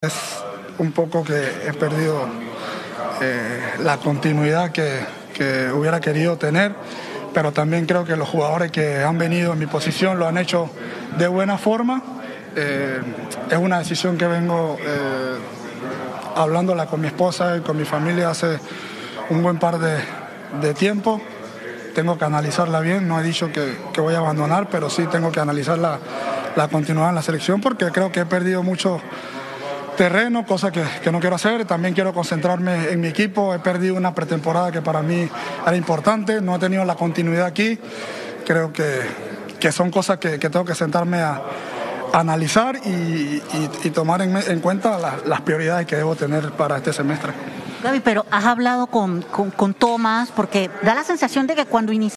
Es un poco que he perdido eh, la continuidad que, que, hubiera querido tener, pero también creo que los jugadores que han venido en mi posición lo han hecho de buena forma. Eh, es una decisión que vengo eh, hablándola con mi esposa y con mi familia hace un buen par de, de tiempo. Tengo que analizarla bien, no he dicho que, que voy a abandonar, pero sí tengo que analizar la, la continuidad en la selección porque creo que he perdido mucho terreno, cosa que, que, no quiero hacer. También quiero concentrarme en mi equipo. He perdido una pretemporada que para mí era importante. No he tenido la continuidad aquí. Creo que, que son cosas que, que, tengo que sentarme a, analizar y, y, tomar en, en cuenta la, las prioridades que debo tener para este semestre. Gaby, pero has hablado con, con, con Tomás porque da la sensación de que cuando inició